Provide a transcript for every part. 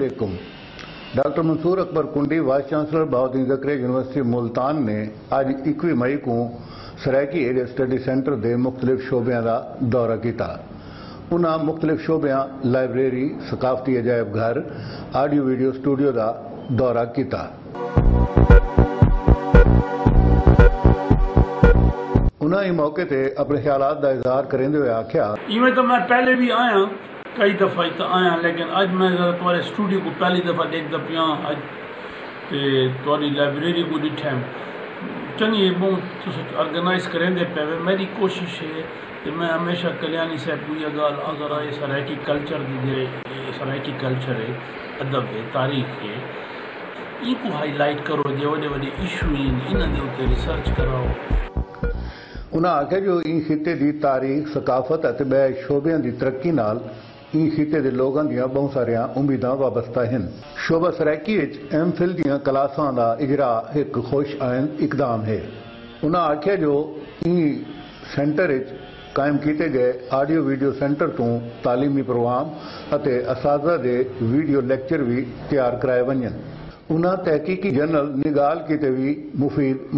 अलैक्म। Doctor Mansoor Akbar कुंडी, vice chancellor Bahauddin जकरे university Multan ने अज इक्वी मई को सरायकी एरिया स्टडी सेंटर के मुख्तलिफ़ शोबे का दौरा किया उन्होंने मुख्तलिफ़ शोबे लाइब्रेरी, सकाफती अजायब घर आडियो वीडियो स्टूडियो का दौरा किया उन्होंने मौके से अपने ख्याल का इजहार करेंदे आख्या इवें तो मैं पहले भी आया कई दफ़ा ही तो आया लेकिन अज मैं जरा तुम्हारे स्टूडियो को पहली दफ़ा देखता पिया अज ते तुम्हारी लाइब्रेरी को डिठा चंगी बहुत ऑर्गेनाइज करेंदे पे वे मेरी कोशिश है कि मैं हमेशा कल्याणी साहब को यह गाल अगर ये सरायकी कल्चर की जेरे ये सरायकी कल्चर है अदब है तारीख है इनको हाईलाइट करो जे वॾे वॾे इशू आहिनि इन जे उते रिसर्च कराओ ਉਹਨਾਂ ਆਖਿਆ ਜੋ ਇਹ ਖਿੱਤੇ ਦੀ ਤਾਰੀਖ ਸਕਾਫਤ ਅਤੇ ਬੈ ਸ਼ੋਬਿਆਂ ਦੀ ਤਰੱਕੀ ਨਾਲ ਇਹ ਖਿੱਤੇ ਦੇ ਲੋਕਾਂ ਦੀਆਂ ਬਹੁਤ ਸਾਰੀਆਂ ਉਮੀਦਾਂ ਵਾਬਸਤਾ ਹਨ। ਸ਼ੋਭਾ ਸਰਾਇਕੀ ਵਿੱਚ ਐਮਫਿਲ ਦੀਆਂ ਕਲਾਸਾਂ ਦਾ ਇਗਰਾ ਇੱਕ ਖੁਸ਼ ਆਇਨ ਇਕਦਾਮ ਹੈ। ਉਹਨਾਂ ਆਖਿਆ ਜੋ ਇਹ ਸੈਂਟਰ ਵਿੱਚ ਕਾਇਮ ਕੀਤੇ ਗਏ ਆਡੀਓ ਵੀਡੀਓ ਸੈਂਟਰ ਤੋਂ ਤਾਲੀਮੀ ਪ੍ਰੋਗਰਾਮ ਅਤੇ ਅਸਾਜ਼ਾ ਦੇ ਵੀਡੀਓ ਲੈਕਚਰ ਵੀ ਤਿਆਰ ਕਰਾਏ ਵਣਨ ਉਹਨਾਂ ਤਹਿਕੀਕੀ ਜਨਰਲ ਨਿਗਾਲ ਕੀਤੇ ਵੀ ਮੁਫੀਦ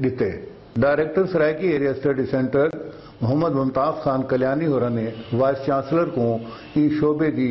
ਦਿੱਤੇ। Director Saraiki area study centre Mohammad Mumtaz Khan Kalyani होर ने वाइस चांसलर को ई शोबे की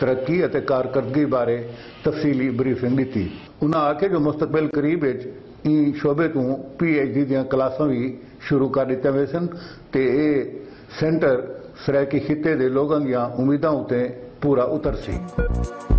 तरक्की कारकरदगी बारे तफसीली ब्रीफिंग दी उन्हें आख्या जो मुस्तकबिल करीब ई शोबे तू पी एच डी दिया क्लासा भी शुरू कर दिता वेसन तो सेंटर सरैकी खिते के लोगों दिया उम्मीदों उत्ते पूरा उतरसी